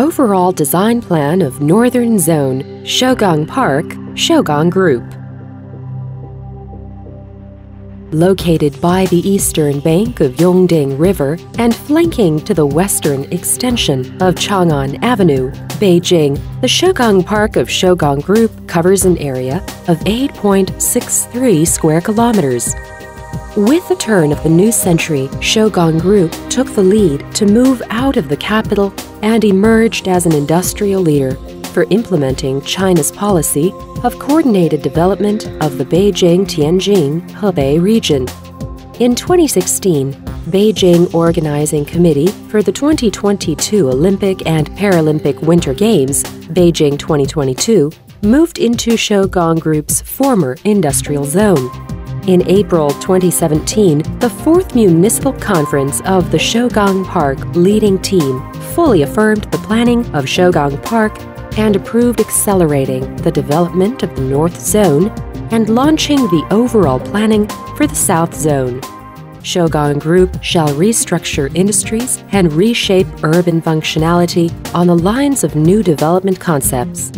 overall design plan of Northern Zone, Shougang Park, Shougang Group. Located by the eastern bank of Yongding River and flanking to the western extension of Chang'an Avenue, Beijing, the Shougang Park of Shougang Group covers an area of 8.63 square kilometers. With the turn of the new century, Shougang Group took the lead to move out of the capital and emerged as an industrial leader for implementing China's policy of coordinated development of the Beijing Tianjin Hebei region. In 2016, Beijing Organizing Committee for the 2022 Olympic and Paralympic Winter Games, Beijing 2022, moved into Shougang Group's former industrial zone. In April 2017, the fourth municipal conference of the Shougang Park leading team fully affirmed the planning of Shougang Park and approved accelerating the development of the North Zone and launching the overall planning for the South Zone. Shougang Group shall restructure industries and reshape urban functionality on the lines of new development concepts,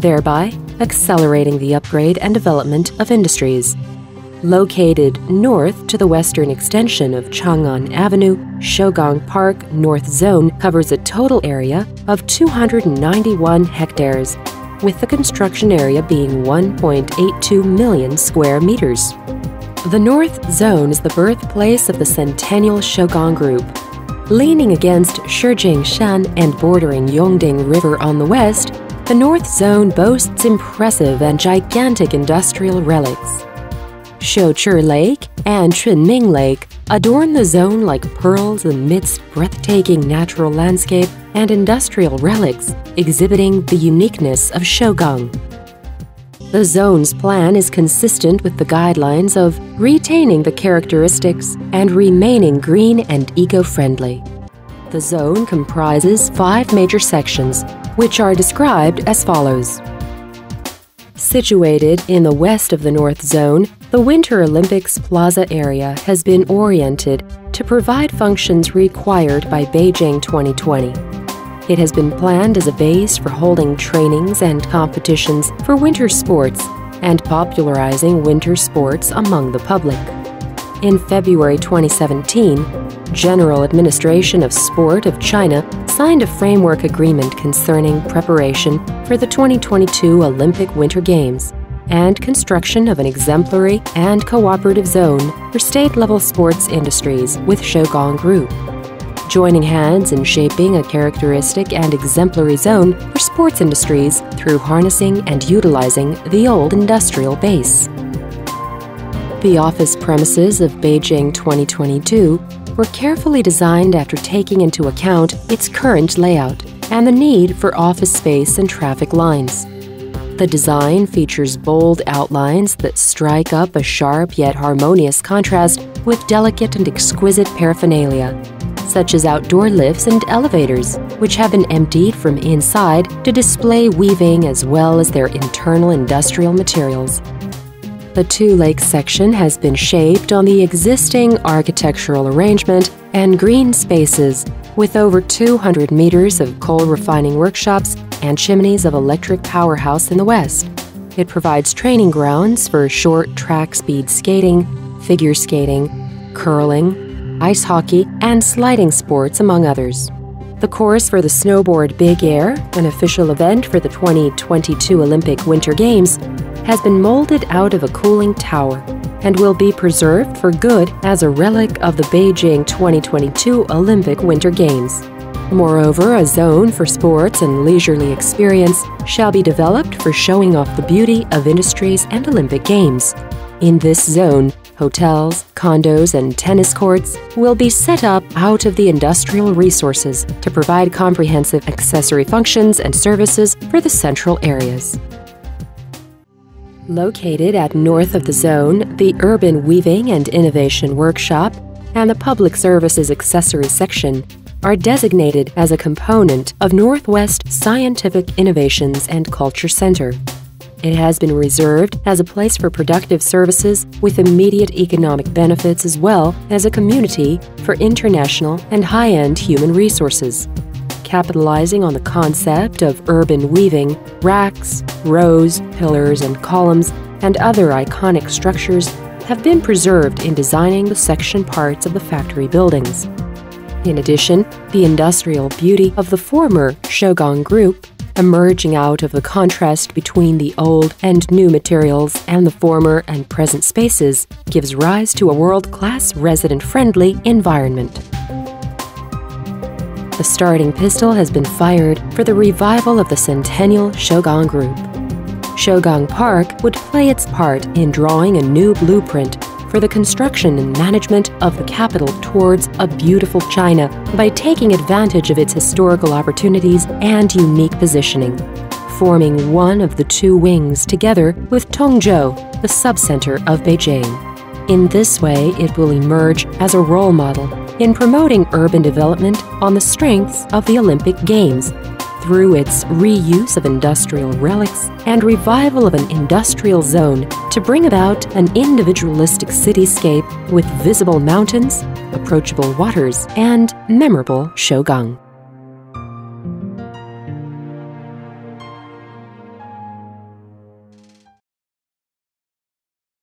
thereby accelerating the upgrade and development of industries. Located north to the western extension of Chang'an Avenue, Shougang Park North Zone covers a total area of 291 hectares, with the construction area being 1.82 million square meters. The North Zone is the birthplace of the Centennial Shougang Group. Leaning against Shijingshan and bordering Yongding River on the west, the North Zone boasts impressive and gigantic industrial relics. Xiuchi Lake and Qunming Lake adorn the zone like pearls amidst breathtaking natural landscape and industrial relics, exhibiting the uniqueness of Shougang. The zone's plan is consistent with the guidelines of retaining the characteristics and remaining green and eco-friendly. The zone comprises five major sections, which are described as follows. Situated in the west of the North Zone, the Winter Olympics Plaza area has been oriented to provide functions required by Beijing 2020. It has been planned as a base for holding trainings and competitions for winter sports and popularizing winter sports among the public. In February 2017, General Administration of Sport of China signed a framework agreement concerning preparation for the 2022 Olympic Winter Games and construction of an exemplary and cooperative zone for state level sports industries with Shougang Group. Joining hands in shaping a characteristic and exemplary zone for sports industries through harnessing and utilizing the old industrial base. The office premises of Beijing 2022 were carefully designed after taking into account its current layout and the need for office space and traffic lines. The design features bold outlines that strike up a sharp yet harmonious contrast with delicate and exquisite paraphernalia, such as outdoor lifts and elevators, which have been emptied from inside to display weaving as well as their internal industrial materials. The Two Lakes section has been shaped on the existing architectural arrangement and green spaces with over 200 meters of coal refining workshops and chimneys of electric powerhouse in the west. It provides training grounds for short track speed skating, figure skating, curling, ice hockey, and sliding sports, among others. The course for the Snowboard Big Air, an official event for the 2022 Olympic Winter Games, has been molded out of a cooling tower and will be preserved for good as a relic of the Beijing 2022 Olympic Winter Games. Moreover, a zone for sports and leisurely experience shall be developed for showing off the beauty of industries and Olympic Games. In this zone, hotels, condos, and tennis courts will be set up out of the industrial resources to provide comprehensive accessory functions and services for the central areas. Located at north of the zone, the Urban Weaving and Innovation Workshop and the Public Services Accessory Section are designated as a component of Northwest Scientific Innovations and Culture Center. It has been reserved as a place for productive services with immediate economic benefits as well as a community for international and high end human resources. Capitalizing on the concept of urban weaving, racks, rows, pillars, and columns, and other iconic structures have been preserved in designing the section parts of the factory buildings. In addition, the industrial beauty of the former Shougang Group, emerging out of the contrast between the old and new materials and the former and present spaces, gives rise to a world class resident friendly environment. The starting pistol has been fired for the revival of the centennial Shougang Group. Shougang Park would play its part in drawing a new blueprint for the construction and management of the capital towards a beautiful China by taking advantage of its historical opportunities and unique positioning, forming one of the two wings together with Tongzhou, the subcenter of Beijing. In this way, it will emerge as a role model in promoting urban development on the strengths of the Olympic Games through its reuse of industrial relics and revival of an industrial zone to bring about an individualistic cityscape with visible mountains, approachable waters, and memorable Shougang.